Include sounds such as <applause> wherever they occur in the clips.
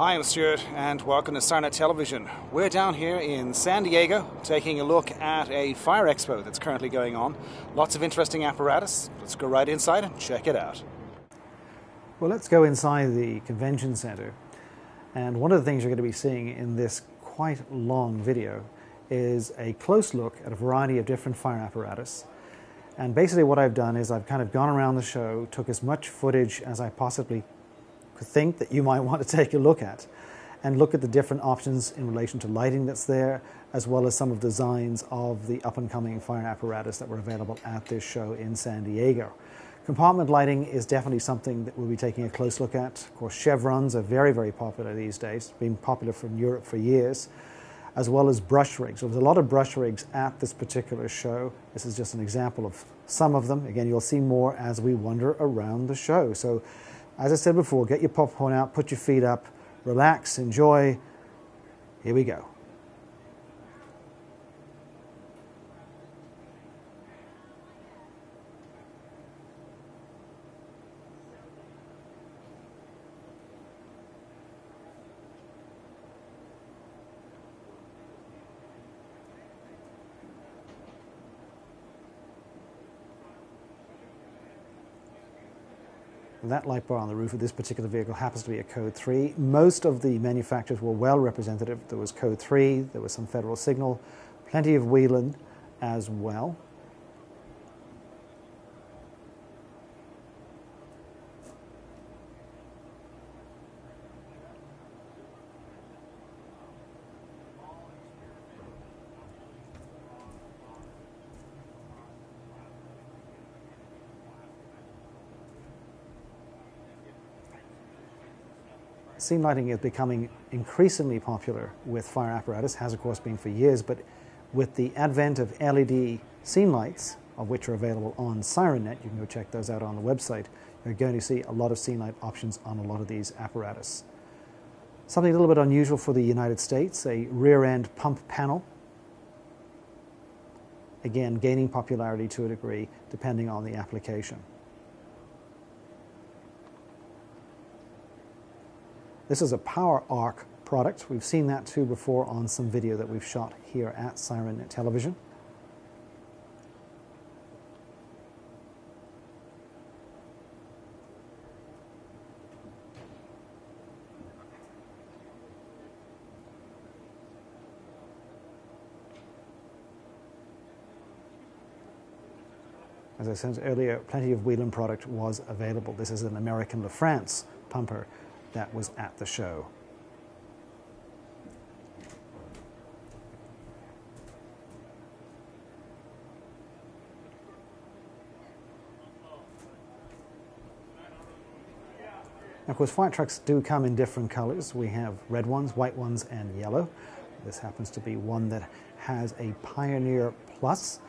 Hi, I'm Stuart, and welcome to SirenNet Television. We're down here in San Diego taking a look at a fire expo that's currently going on. Lots of interesting apparatus. Let's go right inside and check it out. Well, let's go inside the convention center. And one of the things you're going to be seeing in this quite long video is a close look at a variety of different fire apparatus. And basically, what I've done is I've kind of gone around the show, took as much footage as I possibly think that you might <laughs> want to take a look at, and look at the different options in relation to lighting that's there, as well as some of the designs of the up and coming fire apparatus that were available at this show in San Diego. Compartment lighting is definitely something that we'll be taking a close look at. Of course, chevrons are very, very popular these days, been popular from Europe for years, as well as brush rigs. So there's a lot of brush rigs at this particular show. This is just an example of some of them. Again, you'll see more as we wander around the show. So, as I said before, get your popcorn out, put your feet up, relax, enjoy. Here we go. That light bar on the roof of this particular vehicle happens to be a code 3. Most of the manufacturers were well representative. There was code 3, there was some Federal Signal, plenty of Whelen as well. Scene lighting is becoming increasingly popular with fire apparatus, has of course been for years, but with the advent of LED scene lights, of which are available on SirenNet, you can go check those out on the website, you're going to see a lot of scene light options on a lot of these apparatus. Something a little bit unusual for the United States, a rear end pump panel. Again, gaining popularity to a degree depending on the application. This is a Power Arc product. We've seen that too before on some video that we've shot here at SirenNet Television. As I said earlier, plenty of Whelen product was available. This is an American LaFrance pumper that was at the show. of course, fire trucks do come in different colors. We have red ones, white ones, and yellow. This happens to be one that has a Pioneer Plus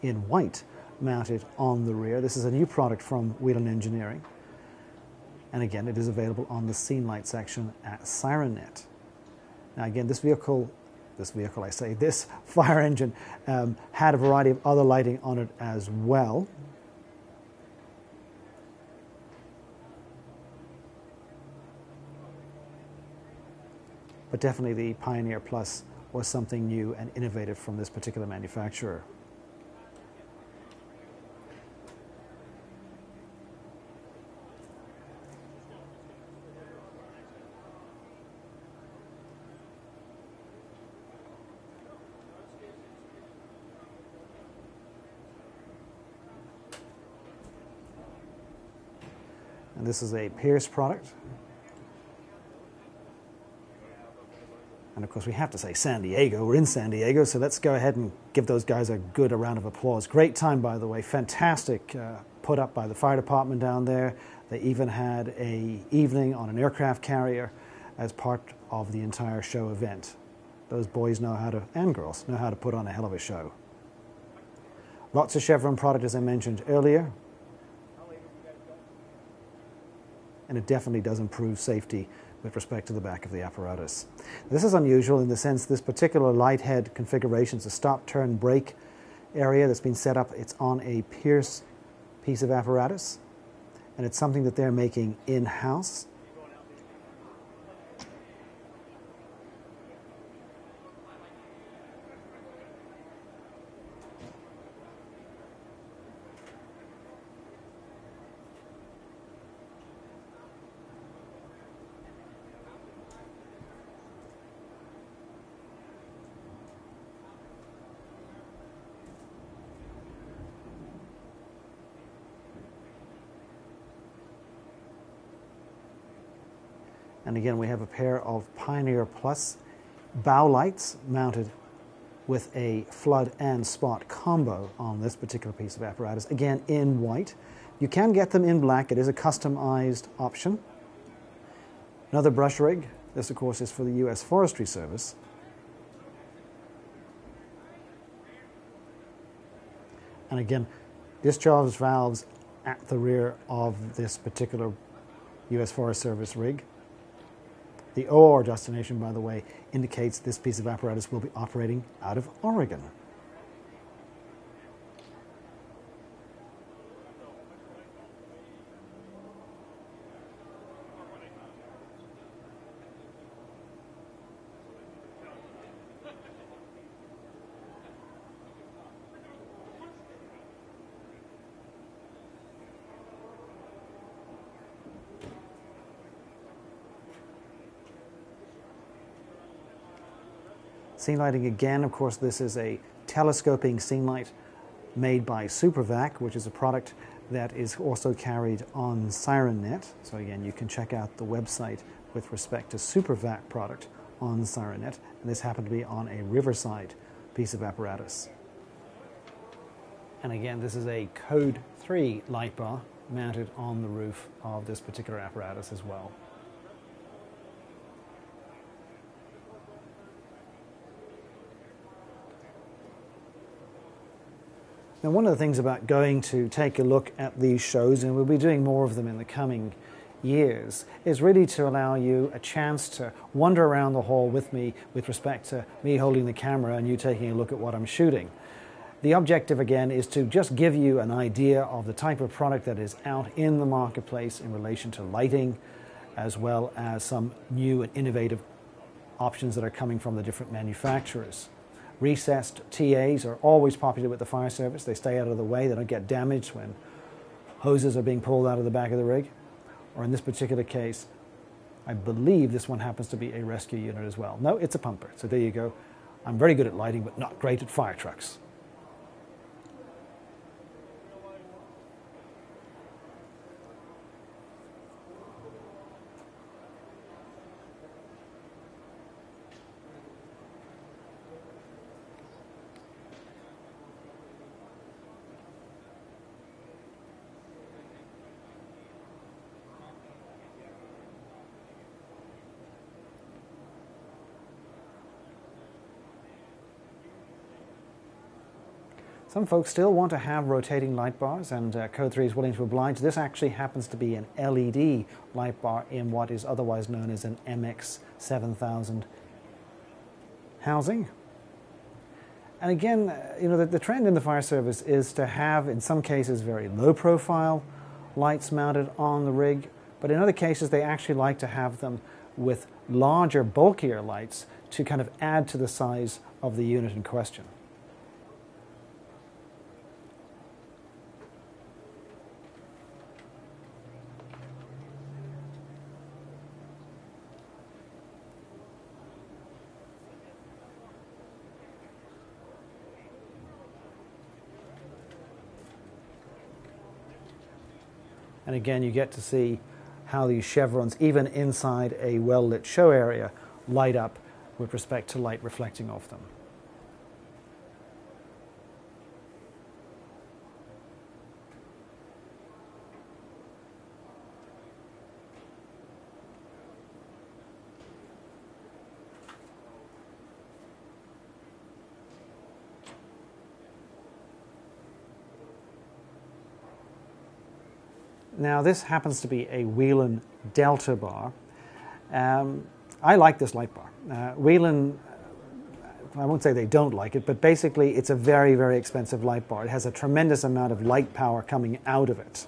in white mounted on the rear. This is a new product from Whelen Engineering. And again, it is available on the scene light section at SirenNet. Now again, this vehicle, this vehicle I say, this <laughs> fire engine um, had a variety of other lighting on it as well. But definitely the Pioneer Plus was something new and innovative from this particular manufacturer. This is a Pierce product. And of course, we have to say San Diego. We're in San Diego, so let's go ahead and give those guys a good round of applause. Great time, by the way. Fantastic uh, put up by the fire department down there. They even had a evening on an aircraft carrier as part of the entire show event. Those boys know how to, and girls, know how to put on a hell of a show. Lots of Chevron product, as I mentioned earlier. And it definitely does improve safety with respect to the back of the apparatus. This is unusual in the sense this particular light head configuration is a stop, turn, brake area that's been set up. It's on a Pierce piece of apparatus, and it's something that they're making in-house. And again, we have a pair of Pioneer Plus bow lights mounted with a flood and spot combo on this particular piece of apparatus, again in white. You can get them in black, it is a customized option. Another brush rig, this of course is for the US Forestry Service. And again, discharge valves at the rear of this particular US Forest Service rig. The OR destination, by the way, indicates this piece of apparatus will be operating out of Oregon. Scene lighting again, of course, this is a telescoping scene light made by SuperVac, which is a product that is also carried on SirenNet. So again, you can check out the website with respect to SuperVac product on SirenNet. And this happened to be on a Riverside piece of apparatus. And again, this is a Code 3 light bar mounted on the roof of this particular apparatus as well. Now, one of the things about going to take a look at these shows, and we'll be doing more of them in the coming years, is really to allow you a chance to wander around the hall with me with respect to me holding the camera and you taking a look at what I'm shooting. The objective, again, is to just give you an idea of the type of product that is out in the marketplace in relation to lighting, as well as some new and innovative options that are coming from the different manufacturers. Recessed TAs are always popular with the fire service. They stay out of the way, they don't get damaged when hoses are being pulled out of the back of the rig. Or in this particular case, I believe this one happens to be a rescue unit as well. No, it's a pumper. So there you go. I'm very good at lighting, but not great at fire trucks. Some folks still want to have rotating light bars, and uh, Code 3 is willing to oblige. This actually happens to be an LED light bar in what is otherwise known as an MX7000 housing. And again, uh, you know, the, the, trend in the fire service is to have, in some cases, very low profile lights mounted on the rig, but in other cases, they actually like to have them with larger, bulkier lights to kind of add to the size of the unit in question. And again, you get to see how these chevrons, even inside a well lit show area, light up with respect to light reflecting off them. Now, this happens to be a Whelen Delta bar. Um, I like this light bar. Uh, Whelen, I won't say they don't like it, but basically it's a very, very expensive light bar. It has a tremendous amount of light power coming out of it.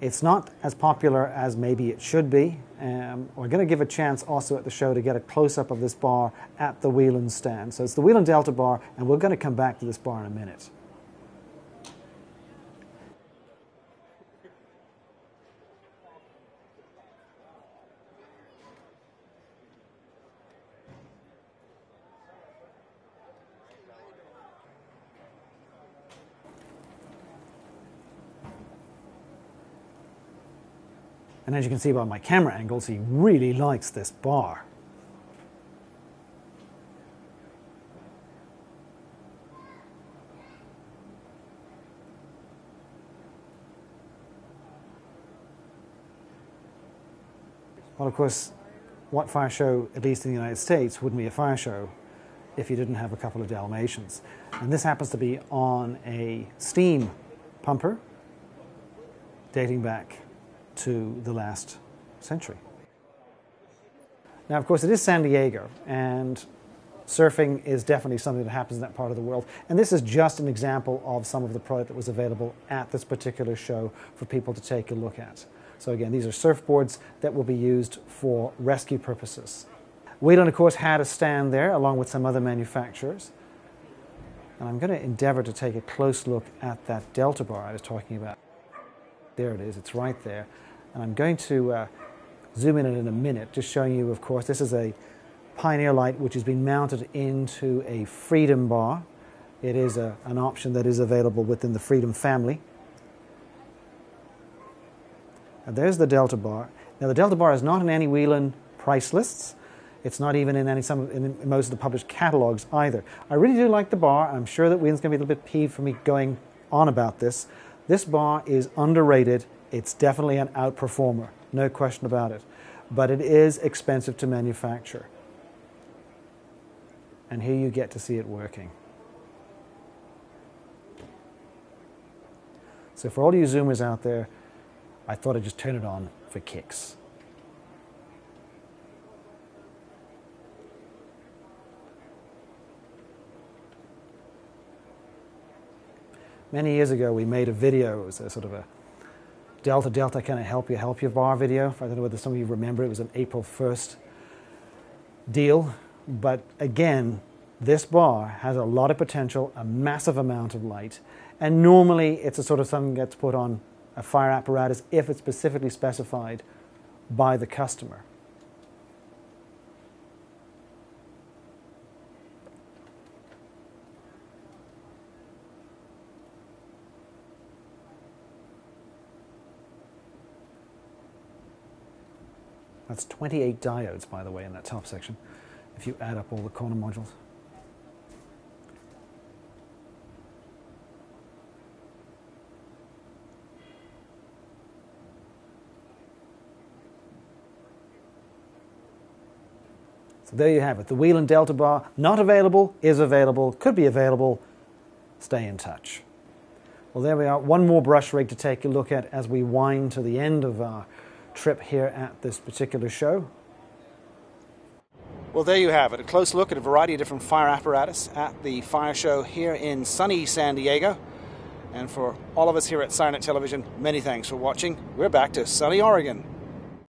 It's not as popular as maybe it should be. Um, we're going to give a chance also at the show to get a close up of this bar at the Whelen stand. So it's the Whelen Delta bar, and we're going to come back to this bar in a minute. And as you can see by my camera angles, he really likes this bar. Well, of course, what fire show, at least in the United States, wouldn't be a fire show if you didn't have a couple of Dalmatians. And this happens to be on a steam pumper dating back to the last century. Now, of course, it is San Diego, and surfing is definitely something that happens in that part of the world. And this is just an example of some of the product that was available at this particular show for people to take a look at. So, again, these are surfboards that will be used for rescue purposes. Whelen, of course, had a stand there along with some other manufacturers. And I'm going to endeavor to take a close look at that delta bar I was talking about. There it is, it's right there. And I'm going to uh, zoom in in a minute, just showing you, of course, this is a Pioneer light which has been mounted into a Freedom bar. It is a, an option that is available within the Freedom family. And there's the Delta bar. Now, the Delta bar is not in any Whelen price lists. It's not even in any some in most of the published catalogs either. I really do like the bar. I'm sure that Whelen's going to be a little bit peeved for me going on about this. This bar is underrated. It's definitely an outperformer, no question about it. But it is expensive to manufacture. And here you get to see it working. So for all you zoomers out there, I thought I'd just turn it on for kicks. Many years ago, we made a video. It was a sort of a Delta Delta Can I help you help you bar video. I don't know whether some of you remember. It was an April 1st deal. But again, this bar has a lot of potential, a massive amount of light, and normally it's a sort of something that gets put on a fire apparatus if it's specifically specified by the customer. That's 28 diodes, by the way, in that top section, if you add up all the corner modules. So there you have it. The Whelen Delta bar, not available, is available, could be available. Stay in touch. Well, there we are. One more brush rig to take a look at as we wind to the end of our trip here at this particular show. Well, there you have it. A close look at a variety of different fire apparatus at the fire show here in sunny San Diego. And for all of us here at SirenNet Television, many thanks for watching. We're back to sunny Oregon.